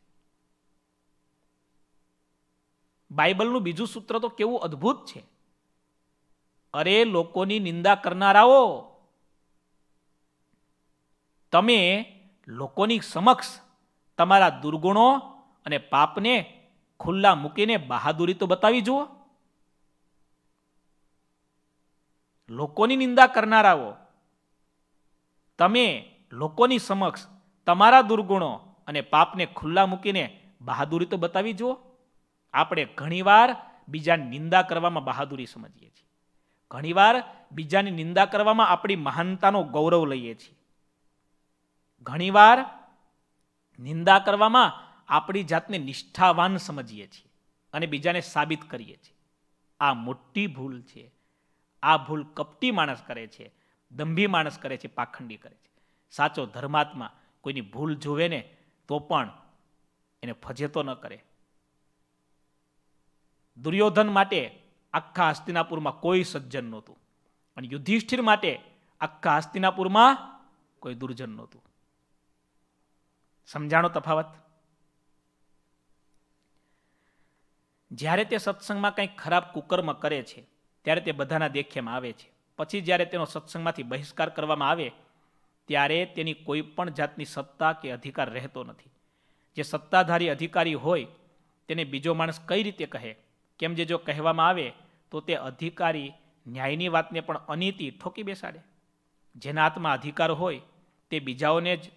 S1: બાઇબલનું બીજું સૂત્ર તો કેવું અદ્ભુત છે. અરે લોકોની નિંદા કરનારાઓ, તમે લોકોની સમક્ષ તમારા દુર્ગુણો અને પાપને ખુલ્લા મૂકીને બહાદુરી તો બતાવી જુઓ. લોકોની નિંદા કરનારાઓ, તમે લોકોની સમક્ષ તમારા દુર્ગુણો અને પાપને ખુલ્લા મૂકીને બહાદુરી તો બતાવી જુઓ. આપણે ઘણીવાર બીજાની નિંદા કરવામાં બહાદુરી સમજીએ છીએ. ઘણીવાર બીજાની નિંદા કરવામાં આપણી મહાનતાનો ગૌરવ લઈએ છીએ. ઘણીવાર નિંદા કરવામાં આપણી જાતને નિષ્ઠાવાન સમજીએ છીએ અને બીજાને સાબિત કરીએ છીએ. આ મોટી ભૂલ છે. આ ભૂલ કપટી માણસ કરે છે, દંભી માણસ કરે છે, પાખંડી કરે છે. સાચો ધર્માત્મા કોઈની ભૂલ જોવે ને તો પણ એને ફજેતો ન કરે. દુર્યોધન માટે આખા હસ્તિનાપુરમાં કોઈ સજ્જન નહોતું અને યુધિષ્ઠિર માટે આખા હસ્તિનાપુરમાં કોઈ દુર્જન નહોતું. સમજાણો તફાવત? જ્યારે તે સત્સંગમાં કંઈક ખરાબ કુકર્મ કરે છે ત્યારે તે બધાના દેખ્યામાં આવે છે. પછી જ્યારે તેનો સત્સંગમાંથી બહિષ્કાર કરવામાં આવે, ત્યારે તેની કોઈ પણ જાતની સત્તા કે અધિકાર રહેતો નથી. જે સત્તાધારી અધિકારી હોય, તેને બીજો માણસ કઈ રીતે કહે? કેમ જે જો કહેવામાં આવે, તો તે અધિકારી ન્યાયની વાતને પણ અનીતિ ઠોકી બેસાડે. જેના હાથમાં અધિકાર હોય, તે બીજાઓને જ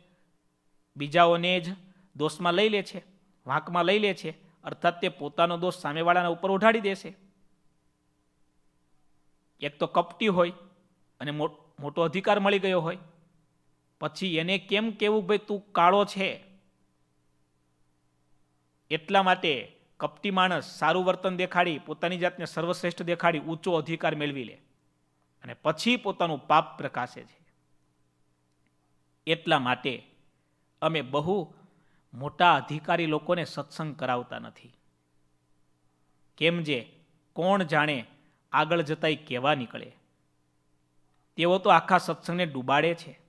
S1: બીજાઓને જ દોષમાં લઈ લે છે, વાંકમાં લઈ લે છે, અર્થાત તે પોતાનો દોષ સામેવાળાના ઉપર ઉઢાડી દેશે. એક તો કપટી હોય અને મોટો અધિકાર મળી ગયો હોય. પછી એને કેમ કેવું ભાઈ તું કાળો છે? એટલા માટે કપટી માણસ સારું વર્તન દેખાડી, પોતાની જાતને સર્વશ્રેષ્ઠ દેખાડી, ઊંચો અધિકાર મેળવી લે. અને પછી પોતાનું પાપ પ્રકાશે છે. એટલા માટે અમે બહુ મોટા અધિકારી લોકોને સત્સંગ કરાવતા નથી. કેમ જે કોણ જાણે આગળ જતાંય કેવા નીકળે. તેઓ તો આખા સત્સંગને ડૂબાડે છે.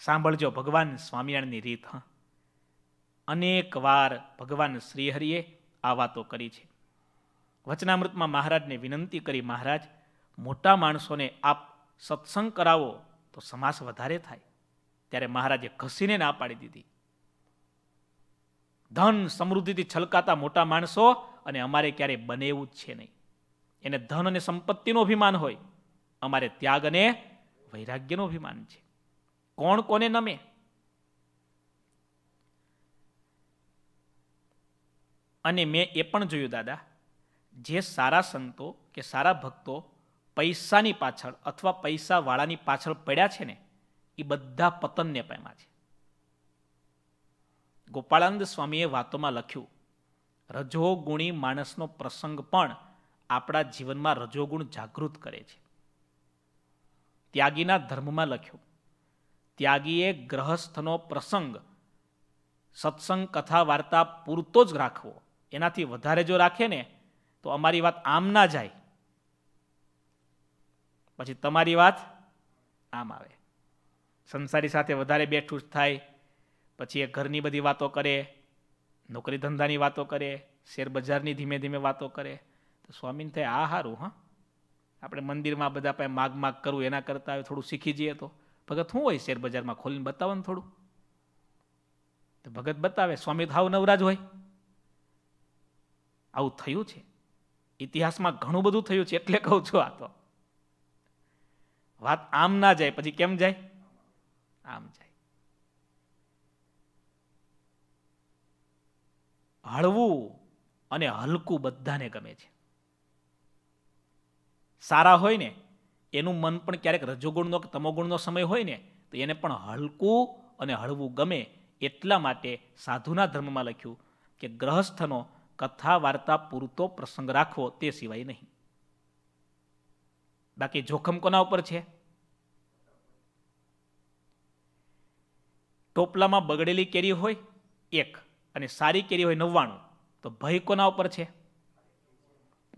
S1: સાંભળજો ભગવાન સ્વામિનારાયણની રીત, હા. અનેક વાર ભગવાન શ્રીહરિએ આ વાતો કરી છે. વચનામૃતમાં મહારાજને વિનંતી કરી, મહારાજ, મોટા માણસોને આપ સત્સંગ કરાવો તો સમાસ વધારે થાય. ત્યારે મહારાજે ઘસીને ના પાડી દીધી. ધન સમૃદ્ધિથી છલકાતા મોટા માણસો અને અમારે ક્યારેય બને એવું જ છે નહીં. એને ધન અને સંપત્તિનો અભિમાન હોય. અમારે ત્યાગ અને વૈરાગ્યનું અભિમાન છે. કોણ કોને નમે? અને મેં એ પણ જોયું દાદા, જે સારા સંતો કે સારા ભક્તો પૈસાની પાછળ અથવા પૈસાવાળાની પાછળ પડ્યા છે ને, એ બધા પતનને પામ્યા છે. ગોપાળાનંદ સ્વામીએ વાતોમાં લખ્યું રજોગુણી માણસનો પ્રસંગ પણ આપણા જીવનમાં રજોગુણ જાગૃત કરે છે. ત્યાગીના ધર્મમાં લખ્યું, ત્યાગીએ ગ્રહસ્થનો પ્રસંગ, સત્સંગ, કથા, વાર્તા પૂરતો જ રાખવો. એનાથી વધારે જો રાખે ને, તો અમારી વાત આમ ના જાય. પછી તમારી વાત આમ આવે. સંસારી સાથે વધારે બેઠું થાય, પછી એ ઘરની બધી વાતો કરે, નોકરી ધંધાની વાતો કરે શેર બજારની ધીમે ધીમે વાતો કરે તો સ્વામીને થાય, આ સારું હા? આપણે મંદિરમાં બધા પાસે માગ માગ કરવું એના કરતાં થોડું શીખી જઈએ તો. ભગત શું હોય શેર બજારમાં ખોલીને બતાવો ને થોડું. તો ભગત બતાવે, સ્વામી હાવ નવરાજ હોય. આવું થયું છે. ઇતિહાસમાં ઘણું બધું થયું છે, એટલે કહું છું આ તો. વાત આમ ના જાય, પછી કેમ જાય? આમ જાય. હળવું અને હલકું બધાને ગમે છે. સારા હોય ને, એનું મન પણ ક્યારેક રજોગુણનો કે તમોગુણનો સમય હોય ને, તો એને પણ હલકું અને હળવું ગમે એટલા માટે સાધુના ધર્મમાં લખ્યું કે ગ્રહસ્થનો કથા, વાર્તા, પૂરતો પ્રસંગ રાખવો તે સિવાય નહીં. બાકી જોખમ કોના ઉપર છે? ટોપલામાં બગડેલી કેરી હોય એક અને સારી કેરી હોય નવ્વાણું, તો ભય કોના ઉપર છે?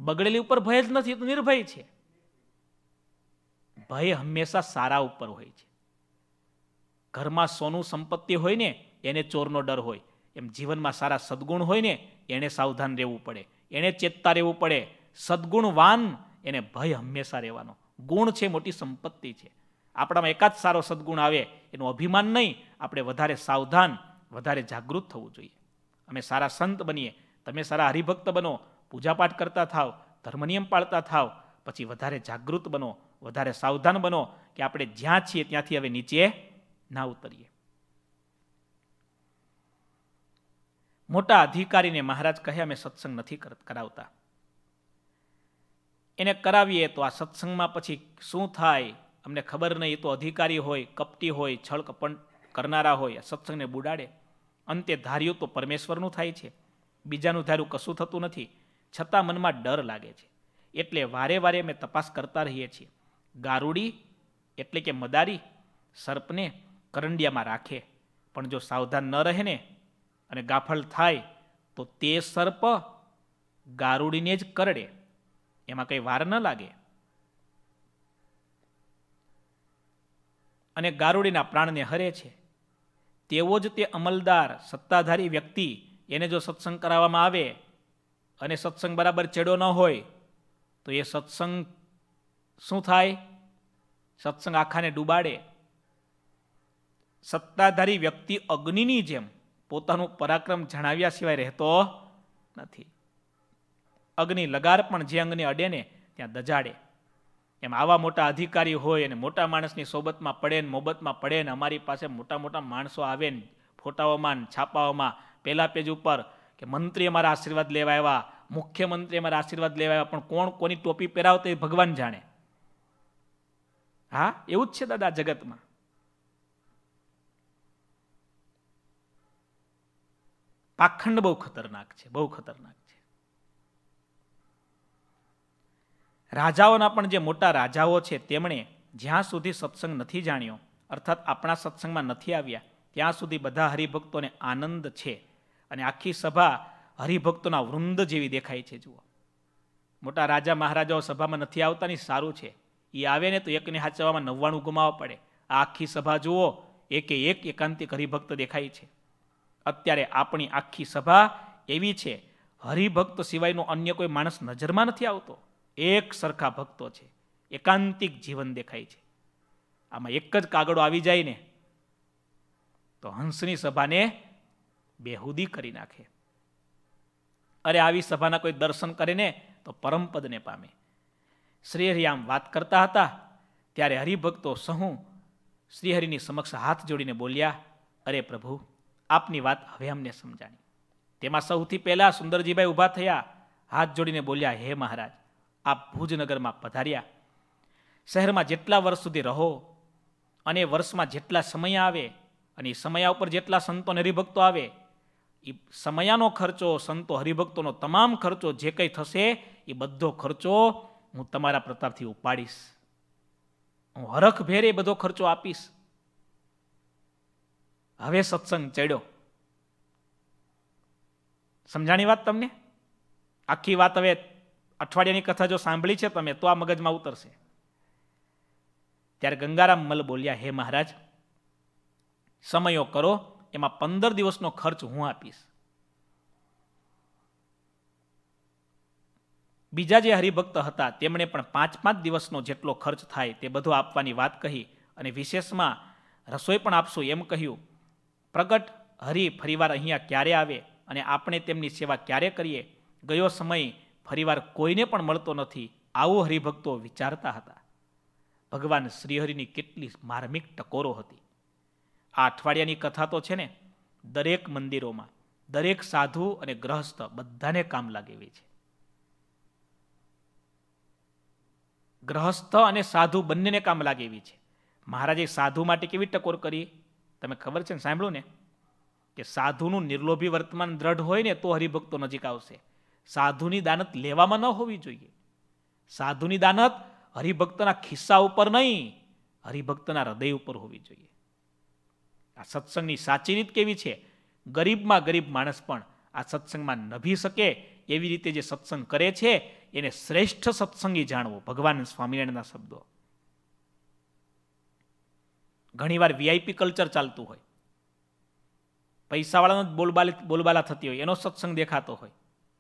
S1: બગડેલી ઉપર ભય જ નથી, તો નિર્ભય છે. ભય હંમેશા સારા ઉપર હોય છે. ઘરમાં સોનું સંપત્તિ હોય ને, એને ચોરનો ડર હોય. એમ જીવનમાં સારા સદગુણ હોય ને, એને સાવધાન રહેવું પડે. એને ચેતતા રહેવું પડે. સદગુણવાન એને ભય હંમેશા રહેવાનો. ગુણ છે મોટી સંપત્તિ છે. આપણામાં એકાદ સારો સદગુણ આવે, એનું અભિમાન નહીં, આપણે વધારે સાવધાન, વધારે જાગૃત થવું જોઈએ. અમે સારા સંત બનીએ, તમે સારા હરિભક્ત બનો, પૂજાપાઠ કરતા થાવ, ધર્મનિયમ પાળતા થાવ, પછી વધારે જાગૃત બનો વધારે સાવધાન બનો કે આપણે જ્યાં છીએ ત્યાંથી હવે નીચે ના ઉતરીએ. મોટા અધિકારીને મહારાજ કહે, અમે સત્સંગ નથી કરાવતા. એને કરાવીએ તો આ સત્સંગમાં પછી શું થાય? અમને ખબર નહીં, એ તો અધિકારી હોય, કપટી હોય, છળ કપણ કરનારા હોય સત્સંગને બુડાડે. અંતે ધાર્યું તો પરમેશ્વરનું થાય છે. બીજાનું ધાર્યું કશું થતું નથી. છતાં મનમાં ડર લાગે છે. એટલે વારે વારે અમે તપાસ કરતા રહીએ છીએ. ગારુડી એટલે કે મદારી સર્પને કરંડિયામાં રાખે. પણ જો સાવધાન ન રહે ને અને ગાફલ થાય, તો તે સર્પ ગારુડીને જ કરડે. એમાં કંઈ વાર ન લાગે. અને ગારુડીના પ્રાણને હરે છે. તેવો જ તે અમલદાર, સત્તાધારી વ્યક્તિ એને જો સત્સંગ કરાવવામાં આવે અને સત્સંગ બરાબર ચેડો ન હોય, તો એ સત્સંગ શું થાય? સત્સંગ આખાને ડૂબાડે. સત્તાધારી વ્યક્તિ અગ્નિની જેમ પોતાનું પરાક્રમ જણાવ્યા સિવાય રહેતો નથી. અગ્નિ લગાર પણ જે અંગને અડે ને ત્યાં દજાડે. એમ આવા મોટા અધિકારી હોય અને મોટા માણસની સોબતમાં પડે ને મોબતમાં પડે ને અમારી પાસે મોટા મોટા માણસો આવે ને ફોટાઓમાં છાપાઓમાં, પહેલા પેજ ઉપર કે મંત્રી અમારા આશીર્વાદ લેવા આવ્યા મુખ્યમંત્રી અમારા આશીર્વાદ લેવા આવ્યા, પણ કોણ કોની ટોપી પહેરાવતો એ ભગવાન જાણે. હા, એવું જ છે દાદા જગતમાં. પાખંડ બહુ ખતરનાક છે, બહુ ખતરનાક છે. રાજાઓના પણ જે મોટા રાજાઓ છે, તેમણે જ્યાં સુધી સત્સંગ નથી જાણ્યો, અર્થાત આપણા સત્સંગમાં નથી આવ્યા, ત્યાં સુધી બધા હરિભક્તોને આનંદ છે. અને આખી સભા હરિભક્તોના વૃંદ જેવી દેખાય છે, જુઓ. મોટા રાજા મહારાજાઓ સભામાં નથી આવતા ની સારું છે. એ આવે ને તો એકને હાચવામાં નવ્વાણું ગુમાવવા પડે. આ આખી સભા જુઓ, એકે એક એકાંતિક હરિભક્ત દેખાય છે. અત્યારે આપણી આખી સભા એવી છે, હરિભક્ત સિવાયનો અન્ય કોઈ માણસ નજરમાં નથી આવતો. એક સરખા ભક્તો છે. એકાંતિક જીવન દેખાય છે. આમાં એક જ કાગળો આવી જાય ને, તો હંસની સભાને બેહુદી કરી નાખે. અરે આવી સભાના કોઈ દર્શન કરે ને, તો પરમપદને પામે. શ્રીહરિ વાત કરતા હતા, ત્યારે હરિભક્તો સહુ શ્રીહરિની સમક્ષ હાથ જોડીને બોલ્યા, અરે પ્રભુ, આપની વાત હવે અમને સમજાણી. તેમાં સૌથી પહેલાં સુંદરજીભાઈ ઊભા થયા, હાથ જોડીને બોલ્યા, હે મહારાજ, આપ ભુજનગરમાં પધાર્યા. શહેરમાં જેટલા વર્ષ સુધી રહો અને વર્ષમાં જેટલા સમય આવે અને સમયા ઉપર જેટલા સંતો અને હરિભક્તો આવે એ સમયાનો ખર્ચો, સંતો હરિભક્તોનો તમામ ખર્ચો જે કંઈ થશે એ બધો ખર્ચો હું તમારા પ્રતાપથી ઉપાડીશ. હું હરખ ભેરે બધો ખર્ચો આપીશ. હવે સત્સંગ ચડ્યો. સમજાણી વાત તમને? આખી વાત હવે અઠવાડિયાની કથા જો સાંભળી છે તમે, તો આ મગજમાં ઉતરશે. ત્યારે ગંગારામ મલ બોલ્યા, હે મહારાજ, સમયો કરો, એમાં પંદર દિવસનો ખર્ચ હું આપીશ. બીજા જે હરિભક્ત હતા, તેમણે પણ પાંચ પાંચ દિવસનો જેટલો ખર્ચ થાય તે બધો આપવાની વાત કહી અને વિશેષમાં રસોઈ પણ આપશું એમ કહ્યું. પ્રગટ હરિ ફરીવાર અહીંયા ક્યારે આવે અને આપણે તેમની સેવા ક્યારે કરીએ? ગયો સમય ફરીવાર કોઈને પણ મળતો નથી, આવું હરિભક્તો વિચારતા હતા. ભગવાન શ્રીહરિની કેટલી માર્મિક ટકોરો હતી. આ અઠવાડિયાની કથા તો છે ને, દરેક મંદિરોમાં દરેક સાધુ અને ગ્રહસ્થ બધાને કામ લાગે છે. ગ્રહસ્થ અને સાધુ બંનેને કામ લાગે એવી છે. મહારાજે સાધુ માટે કેવી ટકોર કરી? તમે ખબર છે ને સાંભળ્યું ને, કે સાધુનું નિર્લોભી વર્તમાન દ્રઢ હોય ને, તો હરિભક્તો નજીક આવશે. સાધુની દાનત લેવામાં ન હોવી જોઈએ. સાધુની દાનત હરિભક્તના ખિસ્સા ઉપર નહીં, હરિભક્તના હૃદય ઉપર હોવી જોઈએ. આ સત્સંગની સાચી રીત કેવી છે? ગરીબમાં ગરીબ માણસ પણ આ સત્સંગમાં નભી શકે એવી રીતે જે સત્સંગ કરે છે, એને શ્રેષ્ઠ સત્સંગી જાણવો, ભગવાન સ્વામિનારાયણના શબ્દો. ઘણીવાર વીઆઈપી કલ્ચર ચાલતું હોય. પૈસાવાળાનો જ બોલબાલી, બોલબાલા થતી હોય, એનો સત્સંગ દેખાતો હોય.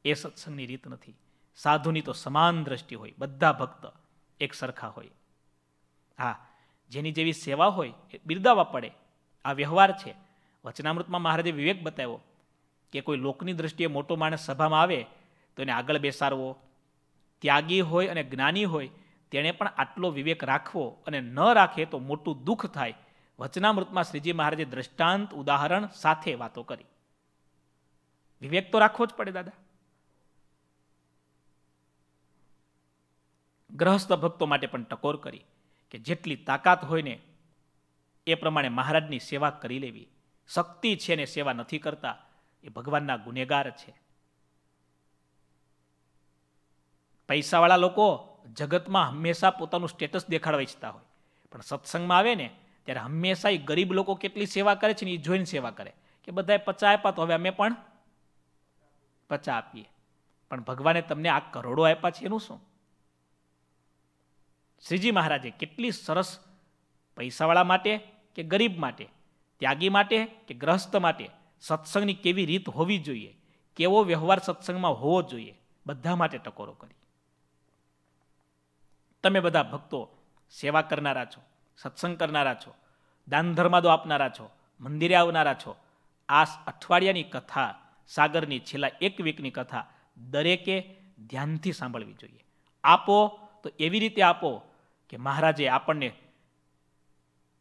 S1: એ સત્સંગની રીત નથી. સાધુની તો સમાન દ્રષ્ટિ હોય, બધા ભક્ત એક સરખા હોય. હા, જેની જેવી સેવા હોય, એ બિરદાવવા પડે. આ વ્યવહાર છે. વચનામૃતમાં મહારાજે વિવેક બતાવ્યો કે કોઈ લોકની દ્રષ્ટિએ મોટો માણસ સભામાં આવે, તો એને આગળ બેસાડવો. ત્યાગી હોય અને જ્ઞાની હોય, તેણે પણ આટલો વિવેક રાખવો અને ન રાખે તો મોટું દુઃખ થાય. વચનામૃતમાં શ્રીજી મહારાજે દ્રષ્ટાંત ઉદાહરણ સાથે વાતો કરી. વિવેક તો રાખવો જ પડે દાદા. ગ્રહસ્થ ભક્તો માટે પણ ટકોર કરી કે જેટલી તાકાત હોય ને, એ પ્રમાણે મહારાજની સેવા કરી લેવી. શક્તિ છે ને સેવા નથી કરતા. એ ભગવાનના ગુનેગાર છે. પૈસાવાળા લોકો જગતમાં હંમેશા પોતાનું સ્ટેટસ દેખાડવા ઈચ્છતા હોય. પણ સત્સંગમાં આવે ને, ત્યારે હંમેશા એ ગરીબ લોકો કેટલી સેવા કરે છે ને એ જોઈને સેવા કરે. કે બધાએ પચા આપ્યા તો હવે અમે પણ પચા આપીએ. પણ ભગવાને તમને આ કરોડો આપ્યા છે એનું શું? શ્રીજી મહારાજે કેટલી સરસ પૈસાવાળા માટે કે ગરીબ માટે, ત્યાગી માટે કે ગ્રહસ્થ માટે સત્સંગની કેવી રીત હોવી જોઈએ, કેવો વ્યવહાર સત્સંગમાં હોવો જોઈએ, બધા માટે ટકોરો કરી. તમે બધા ભક્તો સેવા કરનારા છો, સત્સંગ કરનારા છો, દાન ધર્માદો આપનારા છો, મંદિરે આવનારા છો, આ અઠવાડિયાની કથા, સાગરની છેલ્લા એક વીકની કથા દરેકે ધ્યાનથી સાંભળવી જોઈએ. આપો તો એવી રીતે આપો કે મહારાજે આપણને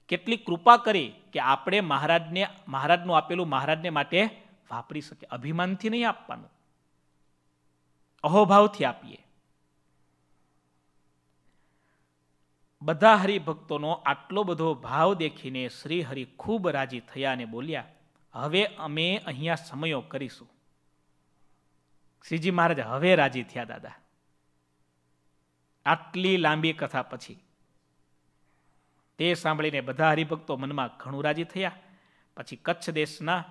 S1: કેટલી કૃપા કરી કે આપણે મહારાજને, મહારાજનું આપેલું મહારાજને માટે વાપરી શકીએ. અભિમાનથી નહીં આપવાનું. અહોભાવથી આપીએ. બધા હરિભક્તોનો આટલો બધો ભાવ દેખીને શ્રી હરિ ખૂબ રાજી થયા અને બોલ્યા, હવે અમે અહીંયા સમયો કરીશું. શ્રીજી મહારાજ, હવે રાજી થયા દાદા. આટલી લાંબી કથા પછી તે સાંભળીને બધા હરિભક્તો મનમાં ઘણું રાજી થયા. પછી કચ્છ દેશના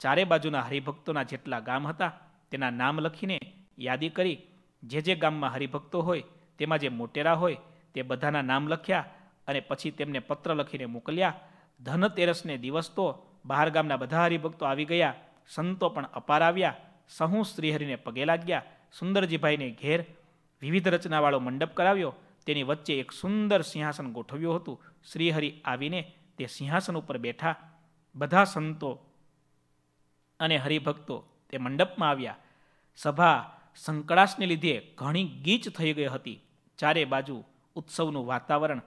S1: ચારે બાજુના હરિભક્તોના જેટલા ગામ હતા, તેના નામ લખીને યાદી કરી જે જે ગામમાં હરિભક્તો હોય, તેમાં જે મોટેરા હોય, તે બધાના નામ લખ્યા અને પછી તેમને પત્ર લખીને મોકલ્યા. ધનતેરસને દિવસ તો બહાર ગામના બધા હરિભક્તો આવી ગયા, સંતો પણ અપાર આવ્યા, સહુ શ્રીહરિને પગે લાગ્યા, સુંદરજીભાઈને ઘેર વિવિધ રચનાવાળો મંડપ કરાવ્યો તેની વચ્ચે એક સુંદર સિંહાસન ગોઠવ્યું હતું. શ્રીહરિ આવીને તે સિંહાસન ઉપર બેઠા. બધા સંતો અને હરિભક્તો તે મંડપમાં આવ્યા. સભા સંકળાશને લીધે ઘણી ગીચ થઈ ગઈ હતી. ચારે બાજુ ઉત્સવનું વાતાવરણ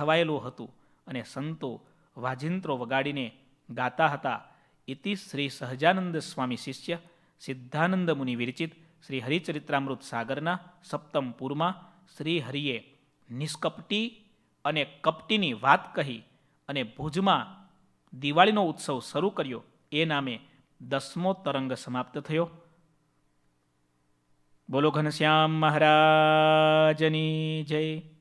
S1: છવાયેલું હતું અને સંતો વાજિંત્રો વગાડીને ગાતા હતા. ઇતિ શ્રી સહજાનંદ સ્વામી શિષ્ય, સિદ્ધાનંદ મુનિ વિરચિત, શ્રી હરિચરિત્રામૃત સાગરના, સપ્તમ પૂરમાં શ્રી હરિએ નિષ્કપટી અને કપટીની વાત કહી અને ભુજમાં દિવાળીનો ઉત્સવ શરૂ કર્યો. એ નામે દસમો તરંગ સમાપ્ત થયો. બોલો ઘનશ્યામ મહારાજની જય.